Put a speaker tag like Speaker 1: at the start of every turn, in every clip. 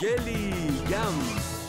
Speaker 1: Jelly Yum.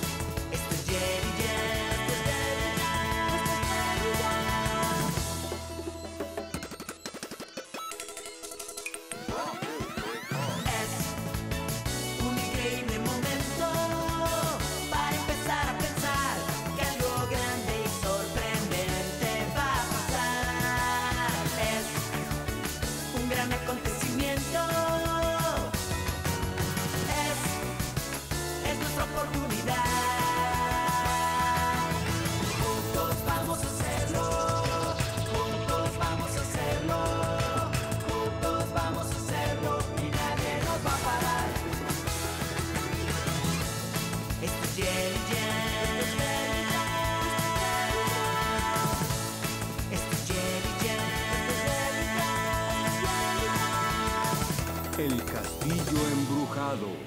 Speaker 1: embrujado.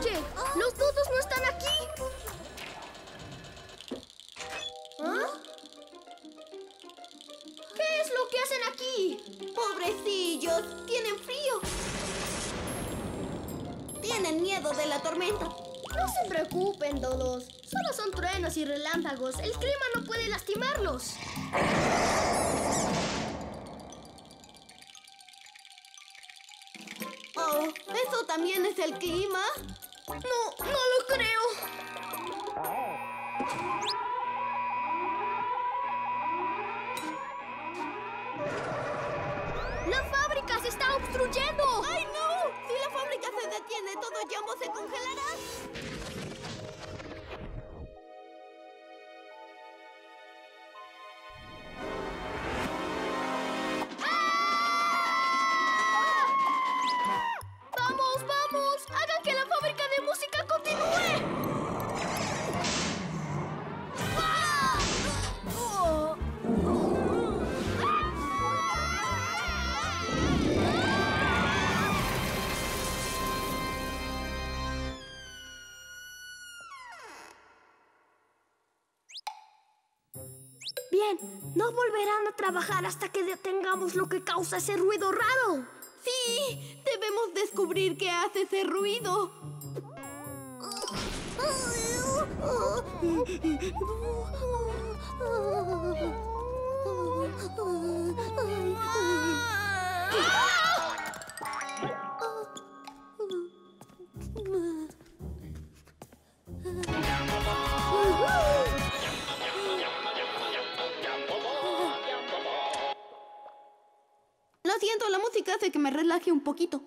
Speaker 2: Oye, los dudos no están aquí. ¿Ah? ¿Qué es lo que hacen aquí? Pobrecillos, tienen frío. Tienen miedo de la tormenta. No se preocupen, Dodos. Solo son truenos y relámpagos. El clima no puede lastimarlos. Oh, ¿eso también es el clima? Ну, No volverán a trabajar hasta que detengamos lo que causa ese ruido raro. Sí, debemos descubrir qué hace ese ruido. me relaje un poquito.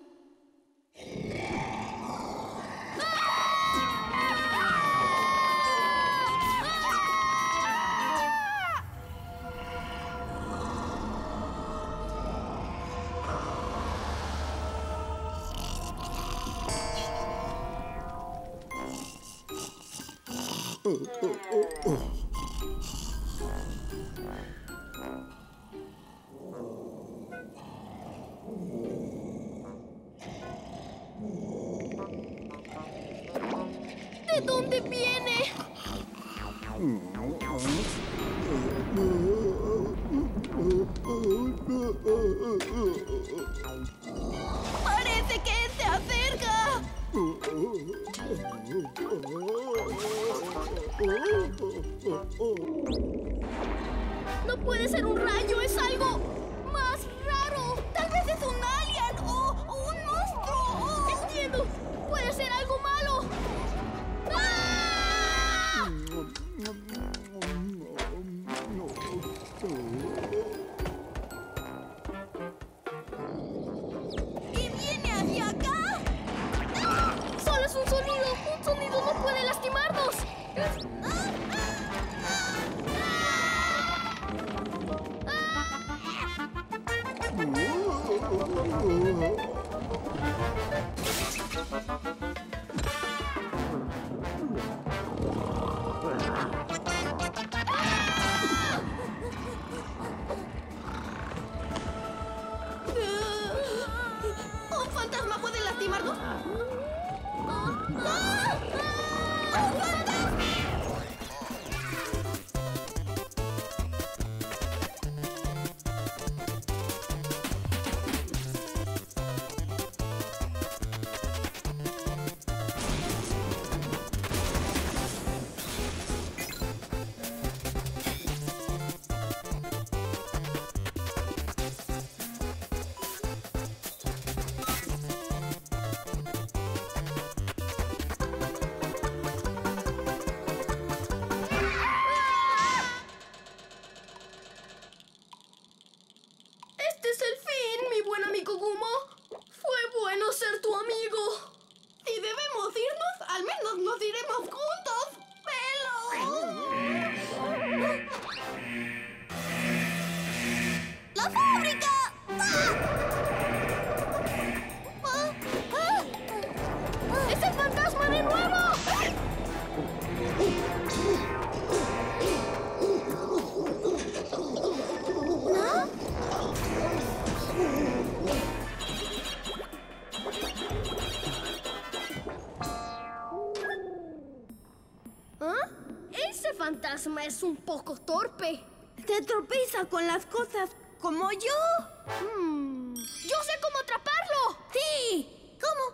Speaker 2: fantasma es un poco torpe.
Speaker 3: Te tropeza con las cosas como yo.
Speaker 2: Hmm. ¡Yo sé cómo atraparlo!
Speaker 3: ¡Sí! ¿Cómo?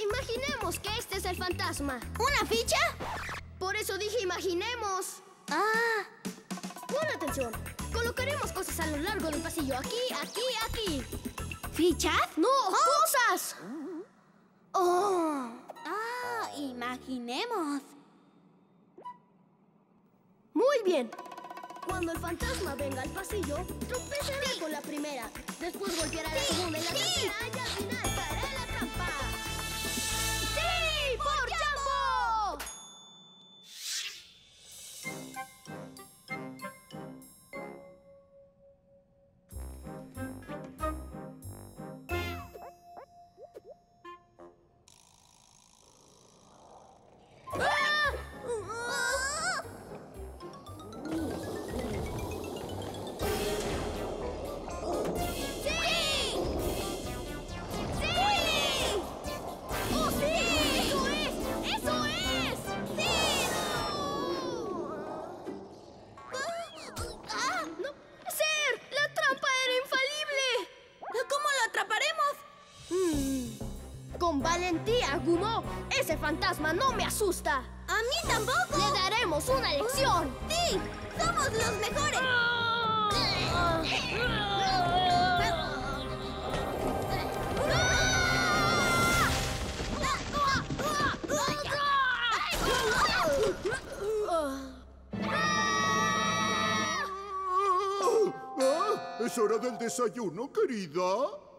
Speaker 2: Imaginemos que este es el fantasma.
Speaker 3: ¿Una ficha?
Speaker 2: Por eso dije imaginemos.
Speaker 3: Ah.
Speaker 2: Pon atención. Colocaremos cosas a lo largo del pasillo. Aquí, aquí, aquí.
Speaker 3: ¿Fichas?
Speaker 2: No, oh. cosas.
Speaker 3: Oh. Imaginemos.
Speaker 2: Muy bien. Cuando el fantasma venga al pasillo, tropezará sí. con la primera. Después golpeará sí. la segunda y la sí. tercera y al final caerá.
Speaker 1: del desayuno, querida?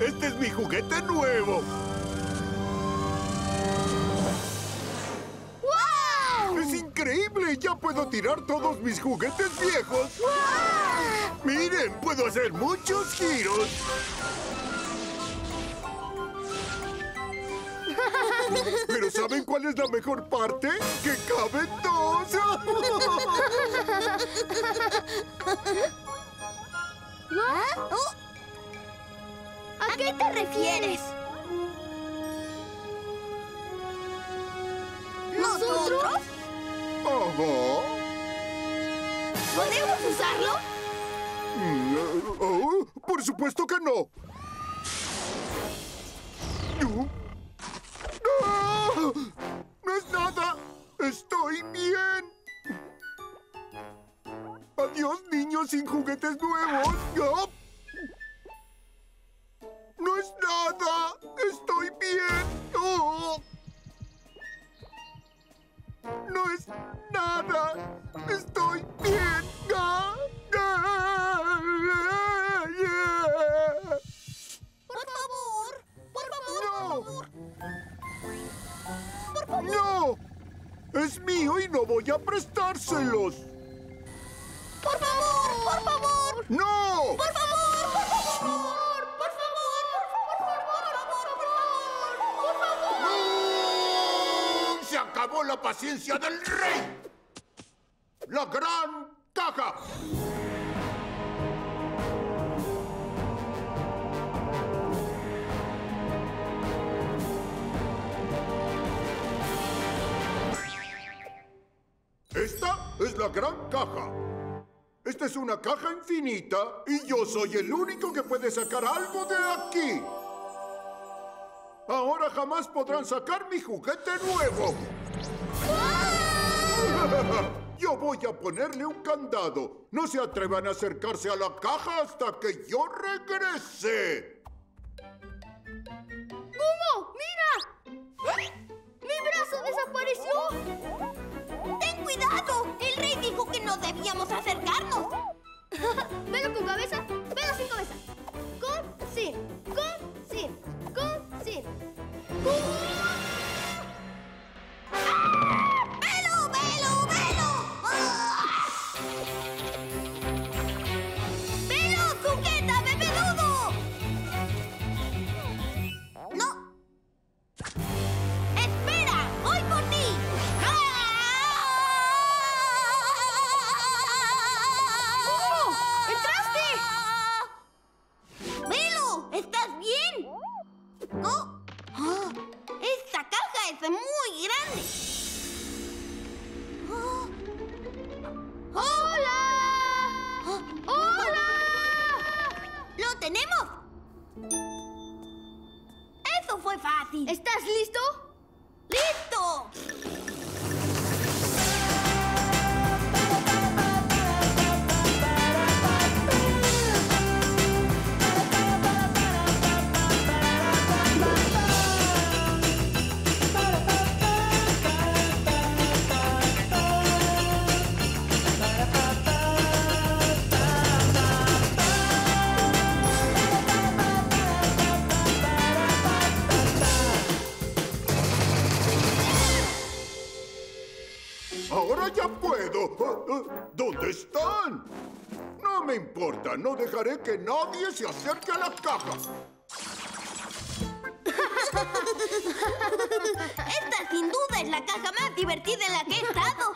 Speaker 4: Este es mi juguete nuevo.
Speaker 2: ¡Wow!
Speaker 4: ¡Es increíble! ¡Ya puedo tirar todos mis juguetes viejos! ¡Miren! ¡Puedo hacer muchos giros! ¿Pero saben cuál es la mejor parte? ¡Que caben dos!
Speaker 2: ¿A qué te refieres? ¿Nosotros? ¿Podemos usarlo?
Speaker 4: Mm, oh, por supuesto que no. ¡No! ¡No es nada! ¡Estoy bien! Adiós, niños sin juguetes nuevos. ¡No! ¡No es nada! ¡Estoy bien! ¡Oh! ¡No es nada! ¡Estoy bien! ¡Ah! ¡Ah!
Speaker 2: Por favor, por favor,
Speaker 4: ¡No! ¡No! ¡Es mío y no voy a prestárselos!
Speaker 2: por favor, por favor,
Speaker 4: ¡No!
Speaker 2: por favor, por favor,
Speaker 4: acabó la paciencia del rey! ¡La gran caja! Esta es la gran caja. Esta es una caja infinita y yo soy el único que puede sacar algo de aquí. Ahora jamás podrán sacar mi juguete nuevo. Yo voy a ponerle un candado. No se atrevan a acercarse a la caja hasta que yo regrese.
Speaker 2: ¡Gumo! ¡Mira! ¡Mi brazo desapareció! ¡Ten cuidado! El rey dijo que no debíamos acercarnos. velo con cabeza, velo sin cabeza. Con sin, con sin, con sin. ¡Ah! ¿Estás listo? ¡Listo!
Speaker 4: ¿Dónde están? No me importa. No dejaré que nadie se acerque a la caja.
Speaker 2: Esta sin duda es la caja más divertida en la que he estado.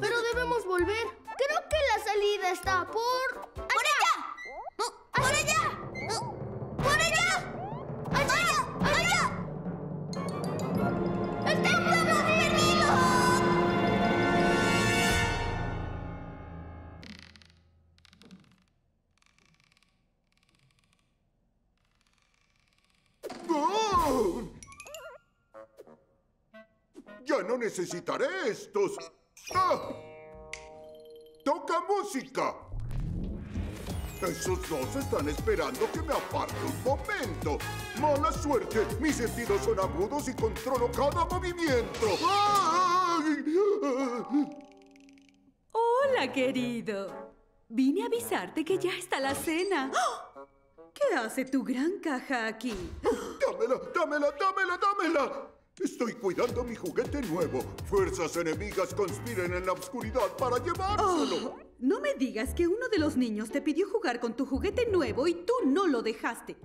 Speaker 2: Pero debemos volver. Creo que la salida está por... ¡Por allá! No, ¡Por allá! No
Speaker 4: necesitaré estos. ¡Ah! ¡Toca música! Esos dos están esperando que me aparte un momento. Mala suerte. Mis sentidos son agudos y controlo cada movimiento. ¡Ay!
Speaker 5: Hola, querido. Vine a avisarte que ya está la cena. ¡Oh! ¿Qué hace tu gran caja aquí?
Speaker 4: ¡Dámela, dámela, dámela, dámela! Estoy cuidando mi juguete nuevo. Fuerzas enemigas conspiran en la oscuridad para llevárselo.
Speaker 5: Oh, no me digas que uno de los niños te pidió jugar con tu juguete nuevo y tú no lo dejaste.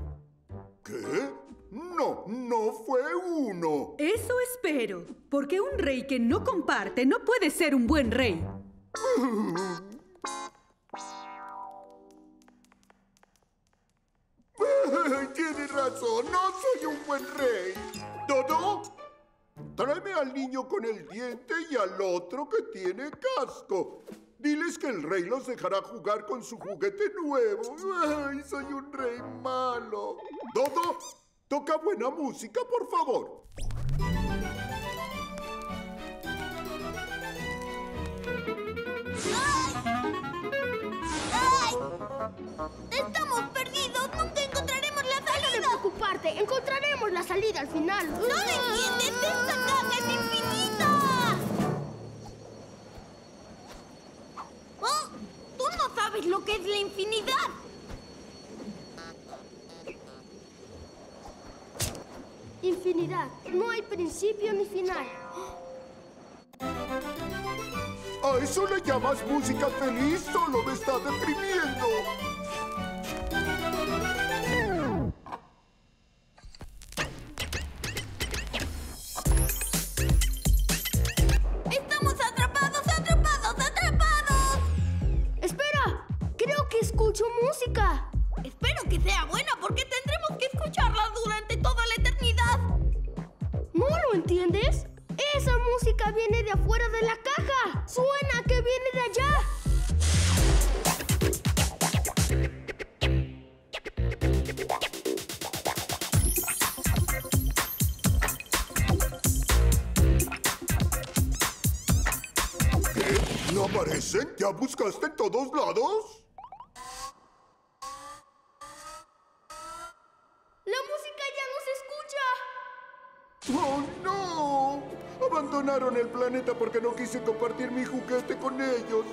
Speaker 4: ¿Qué? No, no fue uno.
Speaker 5: Eso espero, porque un rey que no comparte no puede ser un buen rey.
Speaker 4: Tiene razón, no soy un buen rey. ¿Dodo? Tráeme al niño con el diente y al otro que tiene casco. Diles que el rey los dejará jugar con su juguete nuevo. Ay, soy un rey malo. Dodo, toca buena música, por favor.
Speaker 3: ¡Ay! ¡Estamos
Speaker 2: preocuparte, encontraremos la salida al final.
Speaker 3: ¡No lo entiendes! ¡Esta caja es infinita! ¡Oh! ¡Tú no sabes lo que es la infinidad!
Speaker 2: Infinidad, no hay principio ni final.
Speaker 4: ¿A eso le llamas música feliz? Solo me está deprimiendo. ¿Ya buscaste en todos lados?
Speaker 2: La música ya no se escucha.
Speaker 4: ¡Oh, no! Abandonaron el planeta porque no quise compartir mi juguete con ellos.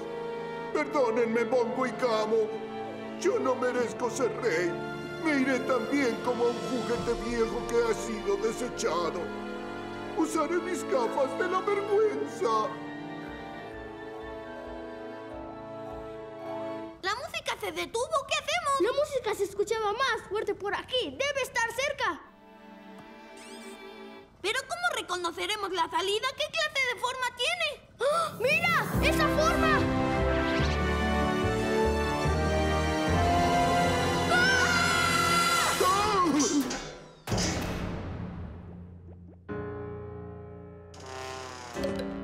Speaker 4: Perdónenme, Bongo y Camo. Yo no merezco ser rey. Me iré también como un juguete viejo que ha sido desechado. Usaré mis gafas de la vergüenza.
Speaker 3: Se detuvo. ¿Qué hacemos?
Speaker 2: La música se escuchaba más fuerte por aquí. Debe estar cerca.
Speaker 3: ¿Pero cómo reconoceremos la salida? ¿Qué clase de forma tiene?
Speaker 2: ¡Ah! ¡Mira! ¡Esa forma!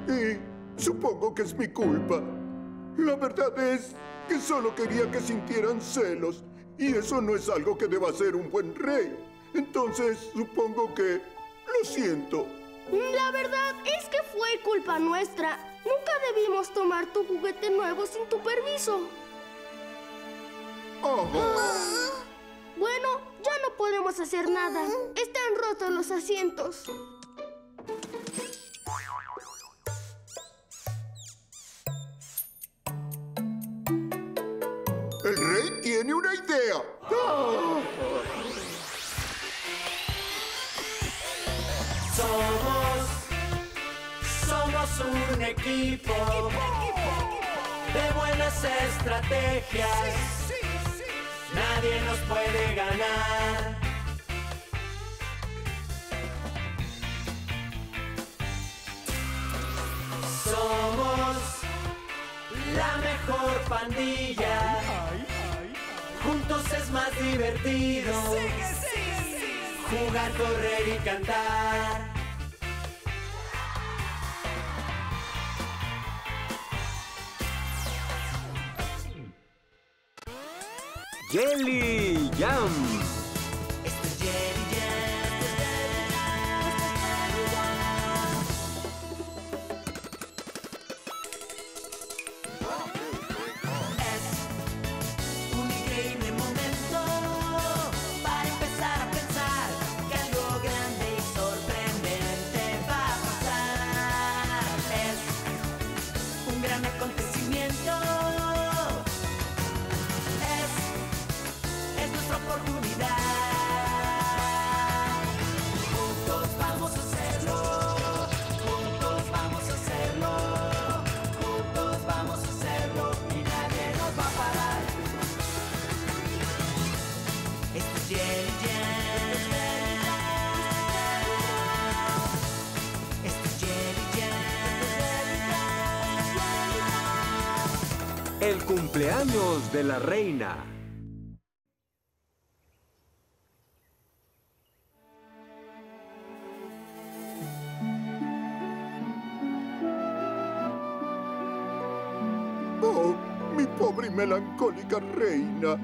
Speaker 4: Y supongo que es mi culpa. La verdad es que solo quería que sintieran celos. Y eso no es algo que deba hacer un buen rey. Entonces supongo que lo siento.
Speaker 2: La verdad es que fue culpa nuestra. Nunca debimos tomar tu juguete nuevo sin tu permiso.
Speaker 4: Oh,
Speaker 2: Bueno, ya no podemos hacer nada. Están rotos los asientos.
Speaker 1: Equipo de buenas estrategias. Nadie nos puede ganar. Somos la mejor pandilla. Juntos es más divertido. Jugar, correr y cantar. Yummy, Yum!
Speaker 6: El cumpleaños de la reina.
Speaker 4: Oh, mi pobre y melancólica reina.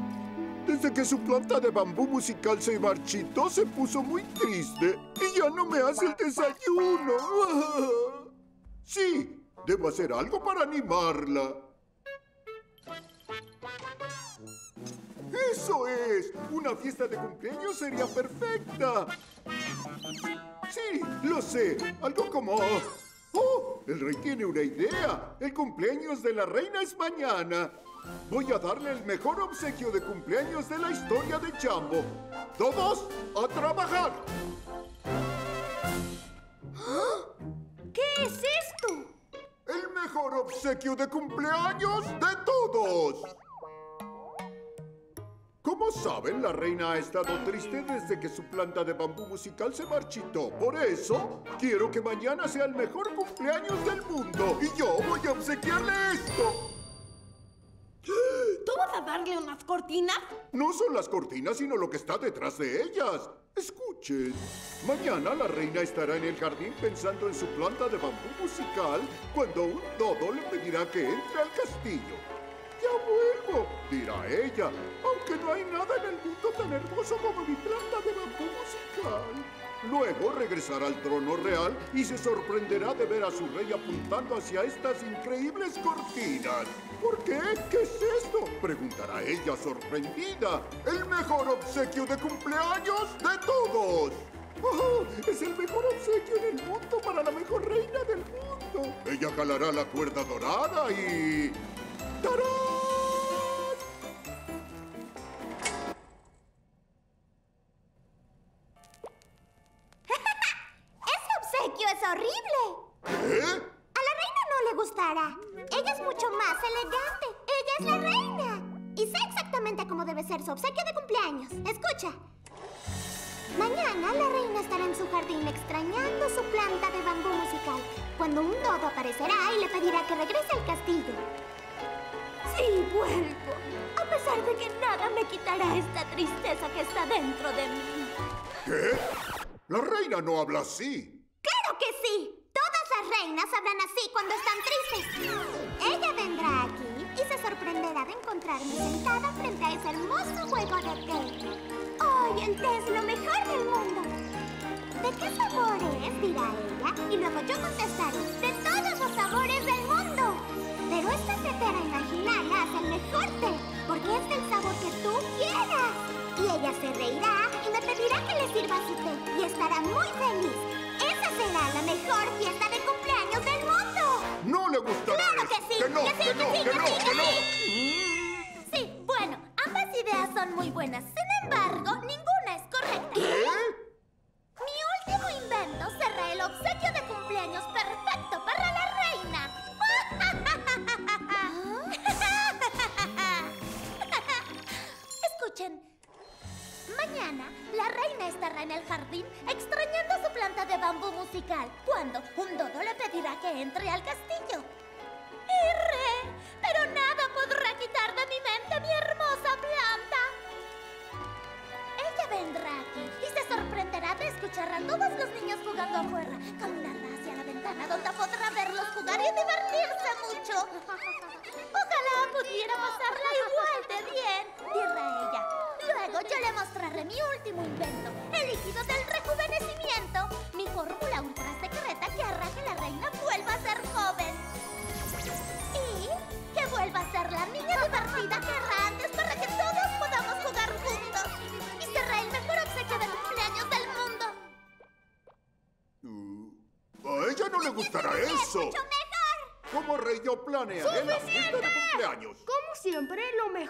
Speaker 4: Desde que su planta de bambú musical se marchitó, se puso muy triste y ya no me hace el desayuno. Sí, debo hacer algo para animarla. ¡Eso es! Una fiesta de cumpleaños sería perfecta. Sí, lo sé. Algo como... ¡Oh! El rey tiene una idea. El cumpleaños de la reina es mañana. Voy a darle el mejor obsequio de cumpleaños de la historia de Chambo. ¡Todos a trabajar!
Speaker 7: ¿Qué es esto?
Speaker 4: ¡El mejor obsequio de cumpleaños de todos! Como saben, la reina ha estado triste desde que su planta de bambú musical se marchitó. Por eso, quiero que mañana sea el mejor cumpleaños del mundo. Y yo voy a obsequiarle esto.
Speaker 3: ¿Tú vas a darle unas cortinas?
Speaker 4: No son las cortinas, sino lo que está detrás de ellas. Mañana la reina estará en el jardín pensando en su planta de bambú musical cuando un dodo le pedirá que entre al castillo. Ya vuelvo, dirá ella, aunque no hay nada en el mundo tan hermoso como mi planta de bambú musical. Luego regresará al trono real y se sorprenderá de ver a su rey apuntando hacia estas increíbles cortinas. ¿Por qué? ¿Qué es esto? Preguntará ella sorprendida. El mejor obsequio de cumpleaños de todos. ¡Oh! Es el mejor obsequio en el mundo para la mejor reina del mundo. Ella jalará la cuerda dorada y... ¡Tarán!
Speaker 7: Elegante. Ella es la reina. Y sé exactamente cómo debe ser su obsequio de cumpleaños. Escucha. Mañana la reina estará en su jardín extrañando su planta de bambú musical, cuando un dodo aparecerá y le pedirá que regrese al castillo.
Speaker 8: Sí, vuelvo. A pesar de que nada me quitará esta tristeza que está dentro de mí.
Speaker 4: ¿Qué? La reina no habla así.
Speaker 7: ¡Claro que sí! Todas las reinas hablan así cuando están tristes. Ella sorprenderá de encontrarme sentada frente a ese hermoso juego de té. ¡Ay, el té es lo mejor del mundo! ¿De qué sabor es? dirá ella. Y luego yo contestaré,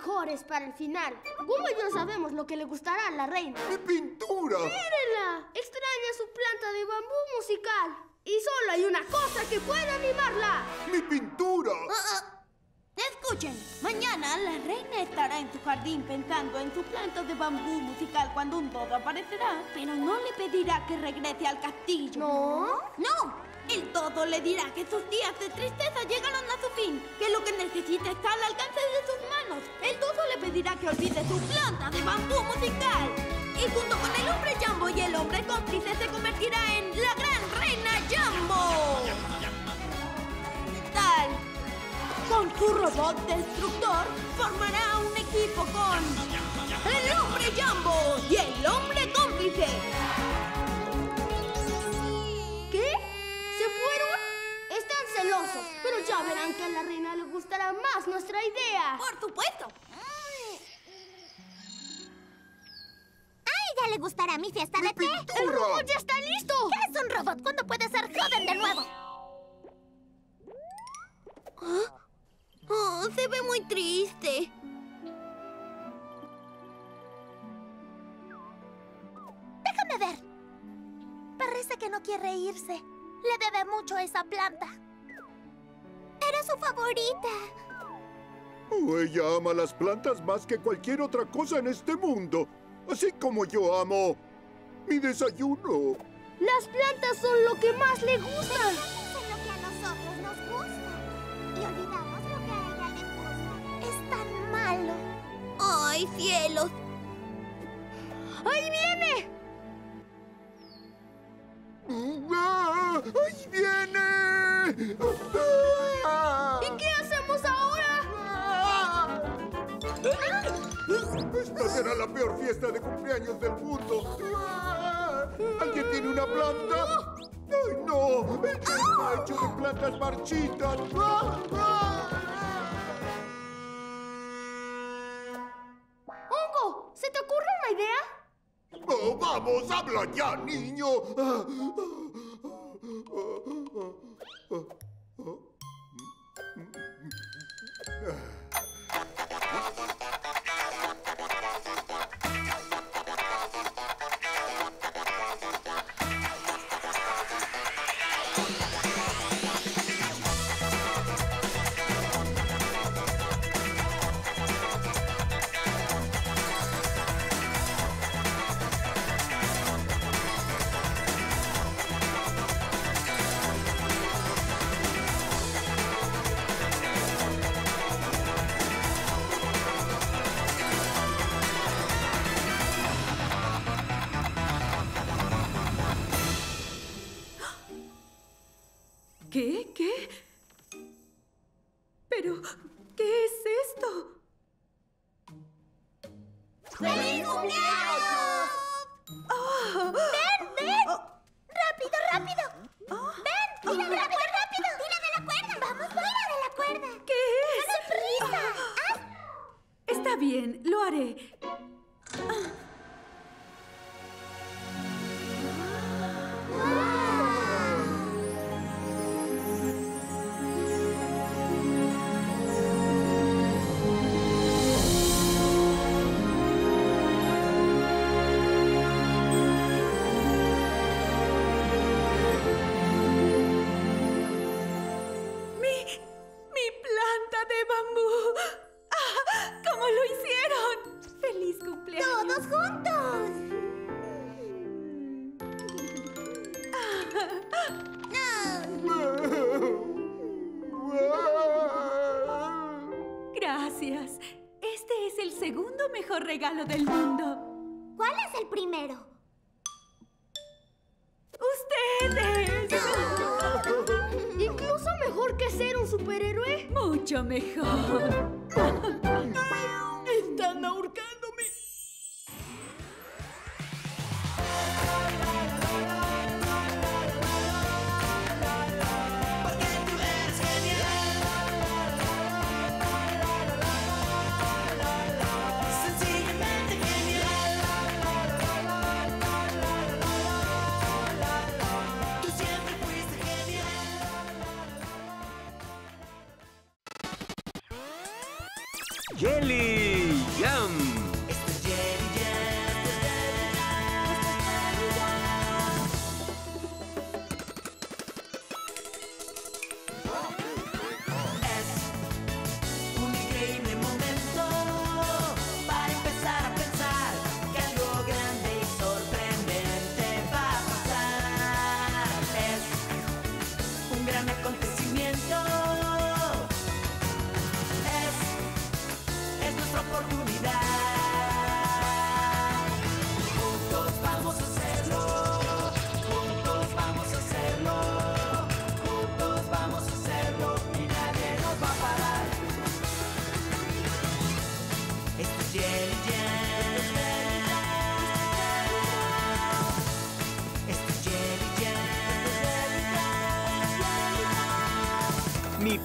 Speaker 2: lo mejor es para el final. ¿Cómo ya sabemos lo que le gustará a la reina?
Speaker 4: ¡Mi pintura!
Speaker 2: ¡Mírenla! Extraña su planta de bambú musical. Y solo hay una cosa que puede animarla.
Speaker 4: ¡Mi pintura!
Speaker 3: Ah, ah. Escuchen, mañana la reina estará en su jardín pensando en su planta de bambú musical cuando un todo aparecerá, pero no le pedirá que regrese al castillo.
Speaker 2: ¿No?
Speaker 3: No, el todo le dirá que sus días de tristeza llegaron a su fin, que lo que necesita está al alcance de sus manos. El todo le pedirá que olvide su planta de bambú musical. Y junto con el hombre Jambo y el hombre cómplice se convertirá en la gran reina Jambo. Tal. Con su robot destructor formará un equipo con el hombre Jambo y el hombre cómplice.
Speaker 2: Pero ya verán que a la reina le gustará más nuestra idea.
Speaker 3: Por supuesto.
Speaker 7: ¡A ella le gustará mi fiesta
Speaker 4: ¡Mi
Speaker 7: de té!
Speaker 4: pintura!
Speaker 2: ¡El robot ya está listo!
Speaker 7: ¿Qué es un robot cuando puede ser joven de nuevo?
Speaker 3: Oh, se ve muy triste.
Speaker 7: Déjame ver. Parece que no quiere irse. Le debe mucho a esa planta. Era su favorita.
Speaker 4: Oh, ella ama las plantas más que cualquier otra cosa en este mundo. Así como yo amo mi desayuno.
Speaker 2: Las plantas son lo que más le gusta.
Speaker 7: Es lo que a nosotros nos gusta. Y olvidamos lo que a ella le gusta. Es tan malo.
Speaker 3: ¡Ay, cielos!
Speaker 2: ¡Ahí viene!
Speaker 4: ¡Ah! ¡Ahí viene! ¡Ah! Será la peor fiesta de cumpleaños del mundo. ¿Alguien tiene una planta? ¡Ay, no! ¡El está hecho de plantas marchitas!
Speaker 2: Hongo, ¿se te ocurre una idea?
Speaker 4: ¡Oh, vamos! ¡Habla ya, niño!
Speaker 5: ¿Qué es?
Speaker 7: ¡Sorpresa!
Speaker 5: Está bien, lo haré. Regalo del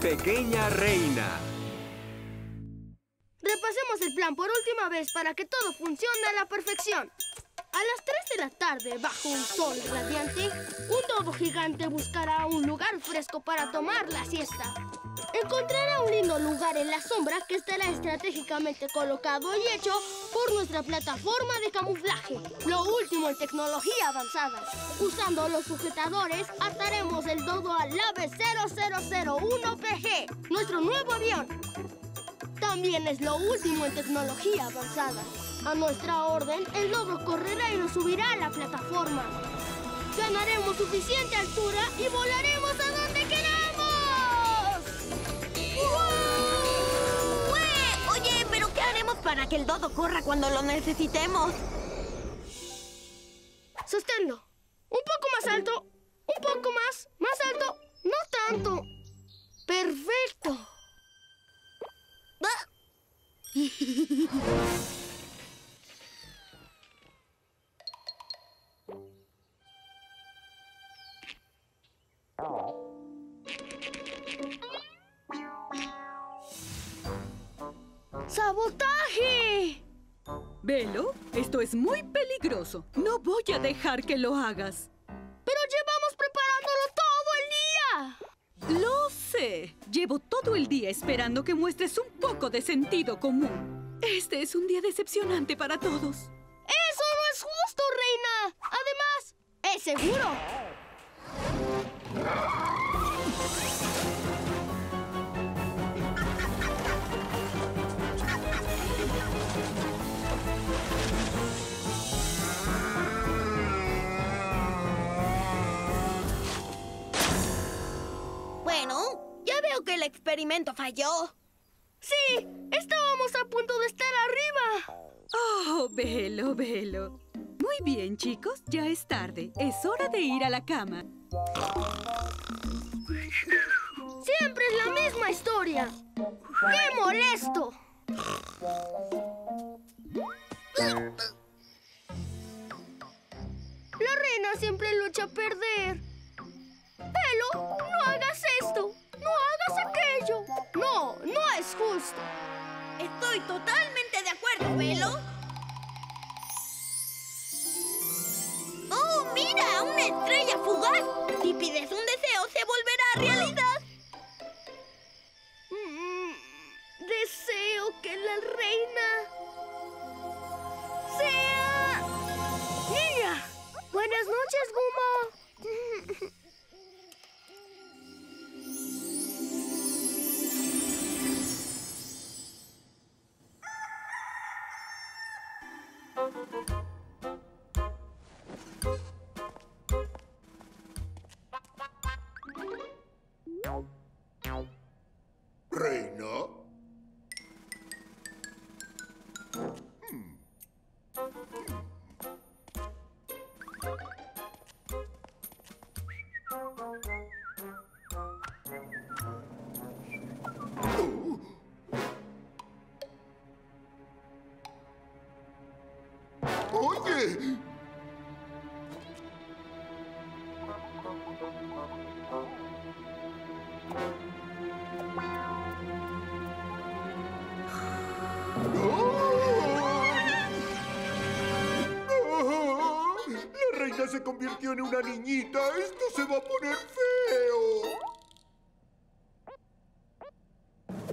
Speaker 6: pequeña reina.
Speaker 2: Repasemos el plan por última vez para que todo funcione a la perfección. A las 3 de la tarde, bajo un sol radiante, un dodo gigante buscará un lugar fresco para tomar la siesta. Encontrará un lindo lugar en la sombra que estará estratégicamente colocado y hecho por nuestra plataforma de camuflaje. Lo último en tecnología avanzada. Usando los sujetadores, ataremos el dodo al AVE 0001PG, nuestro nuevo avión. También es lo último en tecnología avanzada. A nuestra orden, el dodo correrá y nos subirá a la plataforma. Ganaremos suficiente altura y volaremos a
Speaker 3: ¿pero qué haremos para que el dodo corra cuando lo necesitemos?
Speaker 2: Sosténlo. Un poco más alto. Un poco más. Más alto. No tanto. Perfecto.
Speaker 3: ¡Ah!
Speaker 2: ¡Sabotaje!
Speaker 5: Velo, esto es muy peligroso. No voy a dejar que lo hagas.
Speaker 2: Pero llevamos preparándolo todo el día.
Speaker 5: Lo sé. Llevo todo el día esperando que muestres un poco de sentido común. Este es un día decepcionante para todos.
Speaker 2: Eso no es justo, reina. Además, es seguro.
Speaker 3: Bueno, ya veo que el experimento falló.
Speaker 2: Sí, estábamos a punto de estar arriba.
Speaker 5: Oh, velo, velo. Muy bien, chicos, ya es tarde. Es hora de ir a la cama.
Speaker 2: Siempre es la misma historia. ¡Qué molesto! La reina siempre lucha a perder. Pelo, no hagas esto. No hagas aquello. No, no es justo.
Speaker 3: Estoy totalmente de acuerdo, Velo. ¡Oh, mira! ¡Una estrella fugaz! Si pides un deseo, se volverá realidad.
Speaker 2: Mm, deseo que la reina sea niña. Buenas noches, Guma.
Speaker 4: en una niñita. Esto se va a poner feo.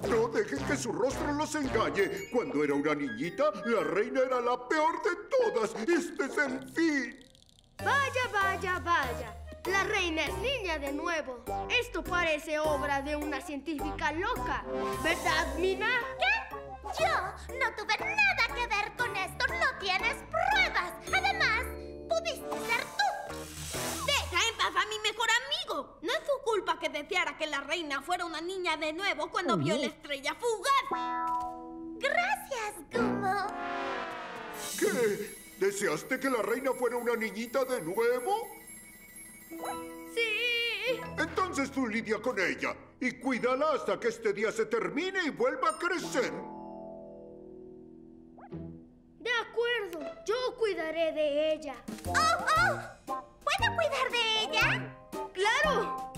Speaker 4: No dejen que su rostro los engañe. Cuando era una niñita, la reina era la peor de todas. Este es el fin.
Speaker 2: Vaya, vaya, vaya. La reina es niña de nuevo. Esto parece obra de una científica loca. ¿Verdad, Mina?
Speaker 7: ¿Qué? Yo no tuve nada que ver con esto. No tienes pruebas. Además, pudiste ser
Speaker 3: No es su culpa que deseara que la reina fuera una niña de nuevo cuando vio la estrella fugaz.
Speaker 7: Gracias, Gumo.
Speaker 4: ¿Qué? ¿Deseaste que la reina fuera una niñita de nuevo?
Speaker 2: Sí.
Speaker 4: Entonces tú lidia con ella y cuídala hasta que este día se termine y vuelva a crecer.
Speaker 2: De acuerdo. Yo cuidaré de ella.
Speaker 7: ¡Oh, oh! ¿Puedo cuidar de ella?
Speaker 2: claro!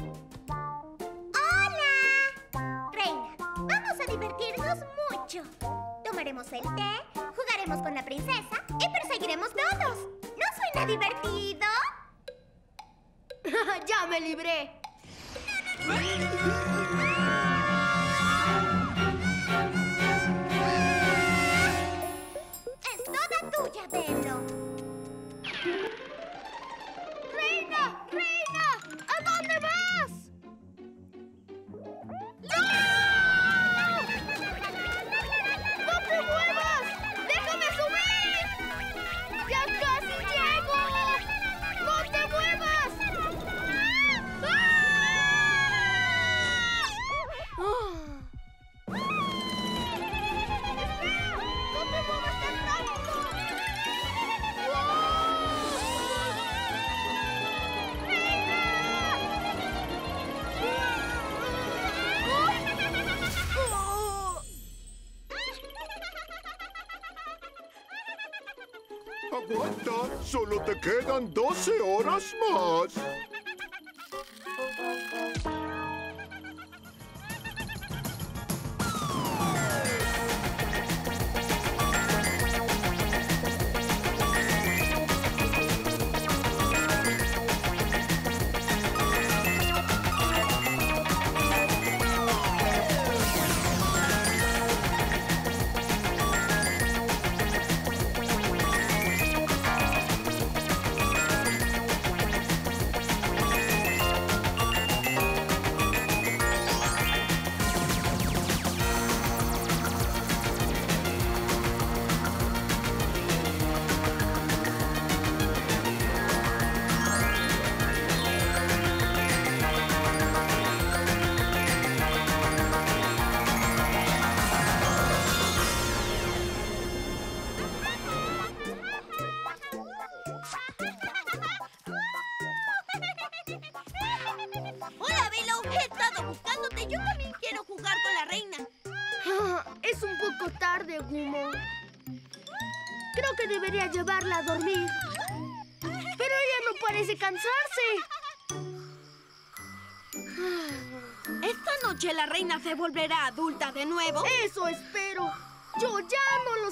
Speaker 7: ¡Hola!
Speaker 9: Reina, vamos a divertirnos mucho. Tomaremos el té, jugaremos con la princesa y perseguiremos todos. ¿No suena divertido?
Speaker 3: ¡Ya me libré!
Speaker 9: ¡Es toda tuya,
Speaker 4: Pedro! Solo te quedan 12 horas más.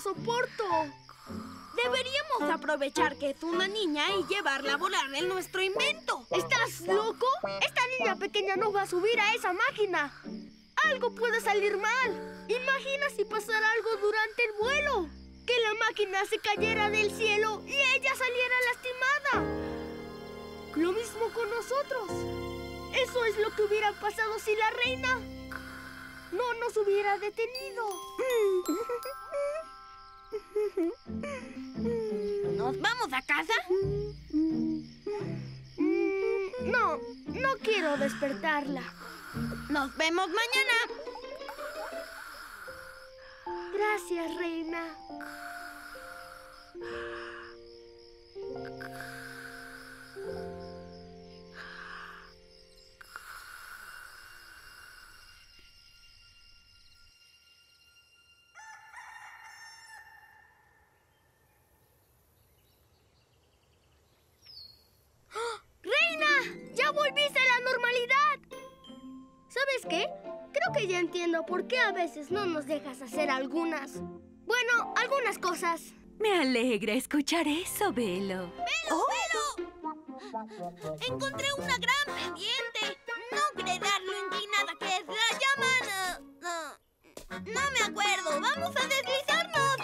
Speaker 2: Soporto.
Speaker 3: Deberíamos aprovechar que es una niña y llevarla a volar en nuestro invento.
Speaker 2: ¿Estás loco? Esta niña pequeña no va a subir a esa máquina. Algo puede salir mal. Imagina si pasara algo durante el vuelo. Que la máquina se cayera del cielo y ella saliera lastimada. Lo mismo con nosotros. Eso es lo que hubiera pasado si la reina no nos hubiera detenido.
Speaker 3: ¿Nos vamos a casa?
Speaker 2: Mm, No, no quiero despertarla.
Speaker 3: Nos vemos mañana.
Speaker 2: Gracias, reina. Qué? Creo que ya entiendo por qué a veces no nos dejas hacer algunas. Bueno, algunas cosas.
Speaker 5: Me alegra escuchar eso, Velo.
Speaker 3: ¡Velo, velo! Encontré una gran pendiente. No creerás lo inclinada que es. La llaman... ah, ah, no me acuerdo. ¡Vamos a deslizarnos!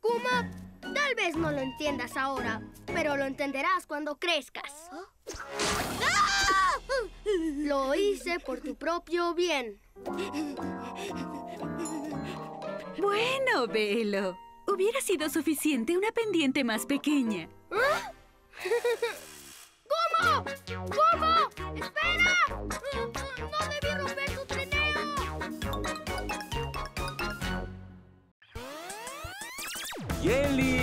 Speaker 2: Kuma, tal vez no lo entiendas ahora, pero lo entenderás cuando crezcas.
Speaker 3: ¡Ah!
Speaker 2: Por tu propio bien.
Speaker 5: Bueno, Velo. Hubiera sido suficiente una pendiente más pequeña.
Speaker 2: ¡Gomo! ¡Gomo! ¡Espera! ¡No debí romper tu trineo!
Speaker 1: Jelly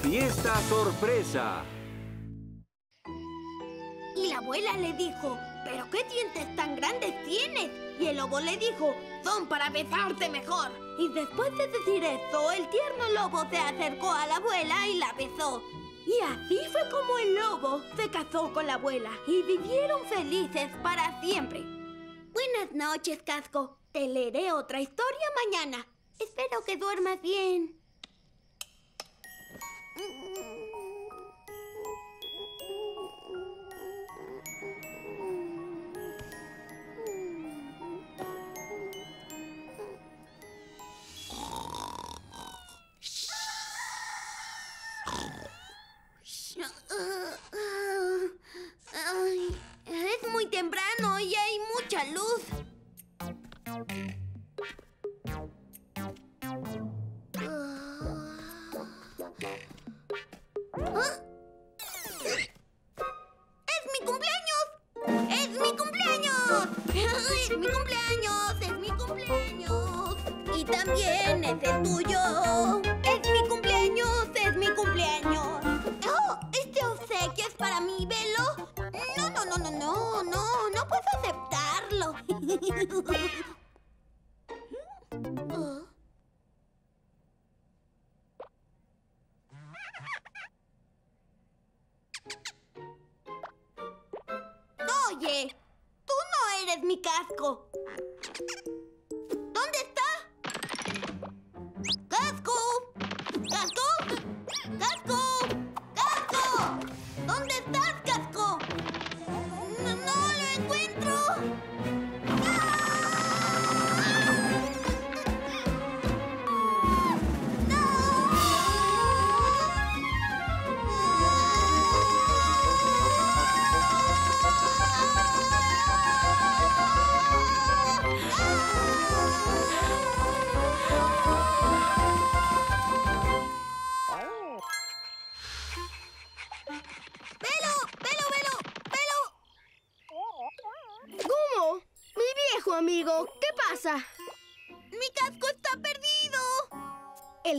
Speaker 6: fiesta sorpresa.
Speaker 3: Y la abuela le dijo, ¿pero qué dientes tan grandes tienes? Y el lobo le dijo, son para besarte mejor. Y después de decir eso, el tierno lobo se acercó a la abuela y la besó. Y así fue como el lobo se casó con la abuela y vivieron felices para siempre. Buenas noches, Casco. Te leeré otra historia mañana. Espero que duermas bien. Es muy temprano y hay mucha luz.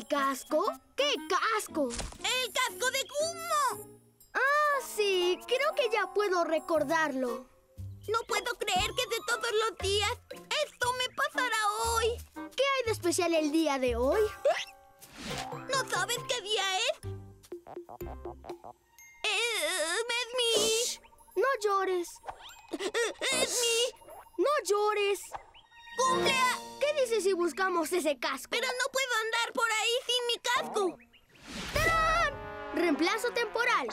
Speaker 3: ¿El casco?
Speaker 2: ¿Qué
Speaker 3: casco?
Speaker 2: ¡El casco
Speaker 3: de Kumo!
Speaker 2: Ah, sí, creo que ya puedo recordarlo.
Speaker 3: No puedo creer que de todos los días esto me pasará hoy.
Speaker 2: ¿Qué hay de especial el día de hoy?
Speaker 3: ¿No sabes qué día es? Es mi...
Speaker 2: No llores,
Speaker 3: Es mi...
Speaker 2: no llores.
Speaker 3: ¡Cumplea!
Speaker 2: ¿Qué dices si buscamos ese casco?
Speaker 3: Pero no puedo andar por ahí sin mi casco.
Speaker 2: ¡Tarán! Reemplazo temporal.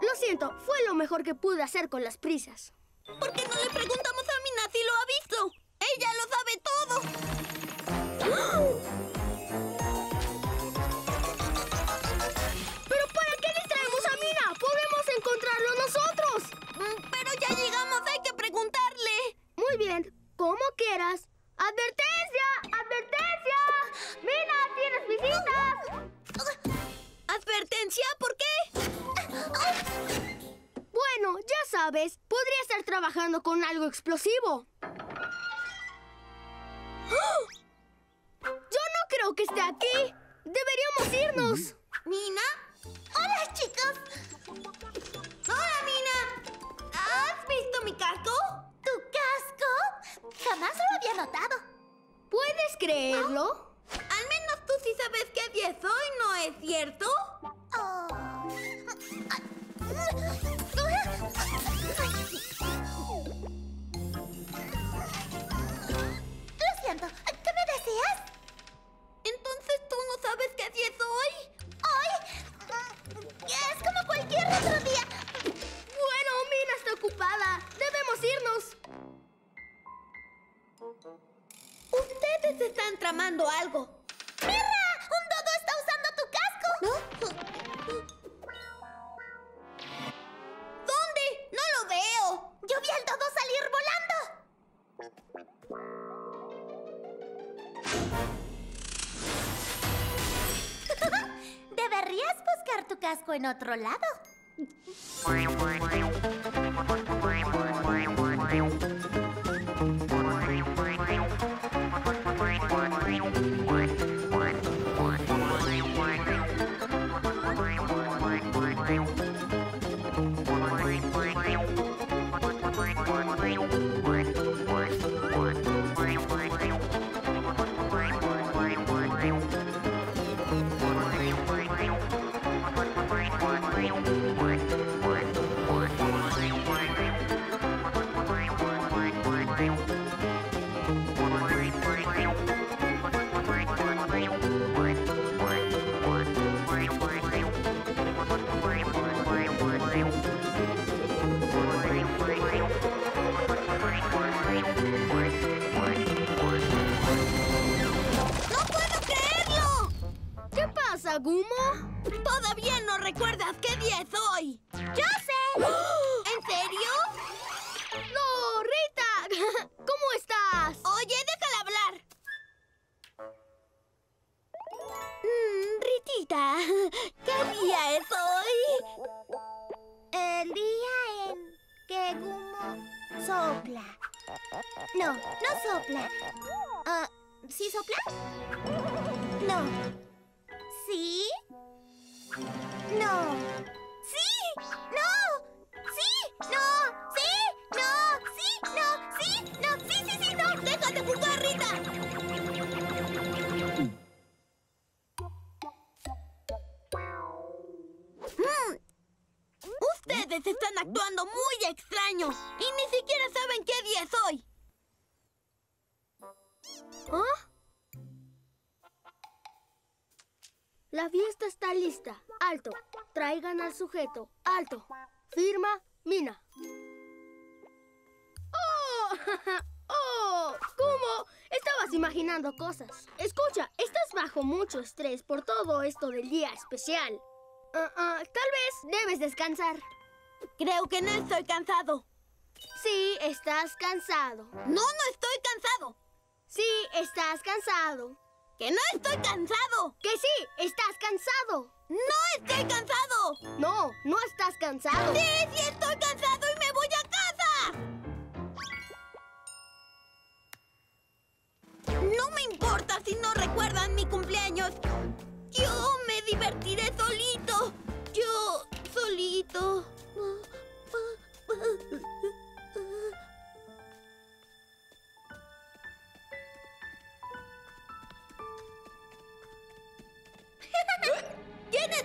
Speaker 2: Lo siento, fue lo mejor que pude hacer con las prisas.
Speaker 3: ¿Por qué no le preguntamos a Mina si lo ha visto? Ella lo sabe todo.
Speaker 2: ¿Pero para qué distraemos a Mina? ¡Podemos encontrarlo nosotros!
Speaker 3: Mm, Pero ya llegamos, hay que preguntarle.
Speaker 2: Muy bien, como quieras. ¡Advertencia! ¡Advertencia! ¡Mina, tienes visitas!
Speaker 3: ¿Advertencia? ¿Por qué?
Speaker 2: Bueno, ya sabes, podría estar trabajando con algo explosivo. ¡Oh! Yo no creo que esté aquí. Deberíamos irnos.
Speaker 3: ¿Mina?
Speaker 7: ¡Hola, chicos!
Speaker 3: ¡Hola, Mina! ¿Has visto mi casco?
Speaker 7: Jamás lo había notado.
Speaker 2: ¿Puedes creerlo?
Speaker 3: Al menos tú sí sabes qué día es hoy, ¿no es cierto?
Speaker 7: Oh. Lo siento, ¿qué me deseas?
Speaker 3: Entonces tú no sabes qué día es hoy.
Speaker 7: Hoy es como cualquier otro día.
Speaker 2: Bueno, Mina está ocupada. Debemos irnos.
Speaker 3: Ustedes están tramando algo.
Speaker 7: ¡Mirra! ¡Un dodo está usando tu casco!
Speaker 3: ¿Dónde? No lo veo.
Speaker 7: Yo vi al dodo salir volando. Deberías buscar tu casco en otro lado.
Speaker 2: Aguma? Lista. Alto. Traigan al sujeto. Alto. Firma, Mina. ¡Oh! ¡Oh! ¿Cómo? Estabas imaginando cosas. Escucha, estás bajo mucho estrés por todo esto del día especial. Ah, ah, tal vez debes descansar.
Speaker 3: Creo que no estoy cansado.
Speaker 2: Sí, estás cansado.
Speaker 3: No, no estoy cansado.
Speaker 2: Sí, estás cansado.
Speaker 3: Que no estoy cansado.
Speaker 2: Que sí, estás cansado.
Speaker 3: No estoy cansado.
Speaker 2: No, no estás cansado.
Speaker 3: Sí, sí estoy cansado y me voy a casa. No me importa si no recuerdan mi cumpleaños. Yo me divertiré solito. Yo solito.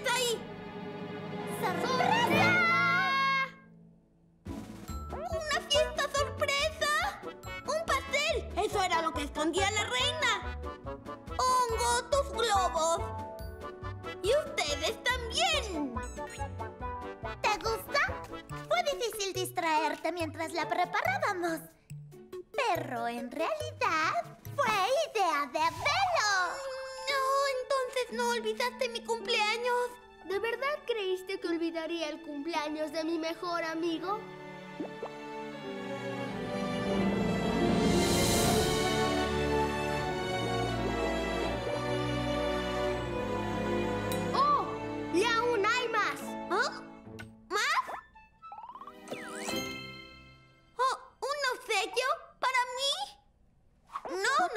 Speaker 3: Está ahí?
Speaker 7: ¡Sorpresa!
Speaker 3: ¡Una fiesta sorpresa! ¡Un pastel! Eso era lo que escondía la reina. ¡Hongo, tus globos! ¡Y ustedes también!
Speaker 7: ¿Te gusta? Fue difícil distraerte mientras la preparábamos. Pero en realidad fue idea de Velo.
Speaker 3: No, entonces no olvidaste mi cumpleaños.
Speaker 2: ¿De verdad creíste que olvidaría el cumpleaños de mi mejor amigo?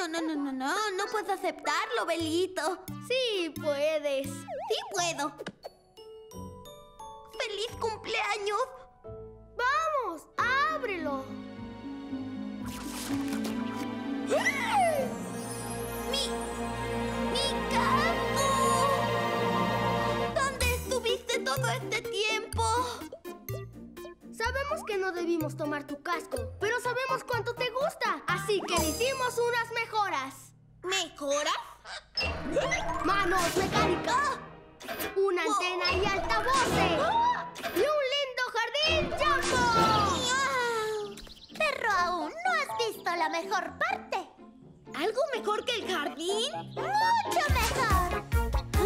Speaker 3: No, no, no, no, no, no. Puedo aceptarlo, Belito.
Speaker 2: Sí, puedes.
Speaker 3: Sí puedo. ¡Feliz cumpleaños!
Speaker 2: ¡Vamos! ¡Ábrelo!
Speaker 3: ¡Mi... mi
Speaker 2: Sabemos que no debimos tomar tu casco, pero sabemos cuánto te gusta. Así que le hicimos unas mejoras.
Speaker 3: ¿Mejoras?
Speaker 2: Manos mecánicas, una antena y altavoces. Y un lindo jardín jumbo.
Speaker 7: Pero aún no has visto la mejor parte.
Speaker 3: ¿Algo mejor que el jardín?
Speaker 7: ¡Mucho mejor!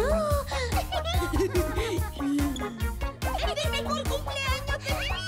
Speaker 3: ¡Es el mejor cumpleaños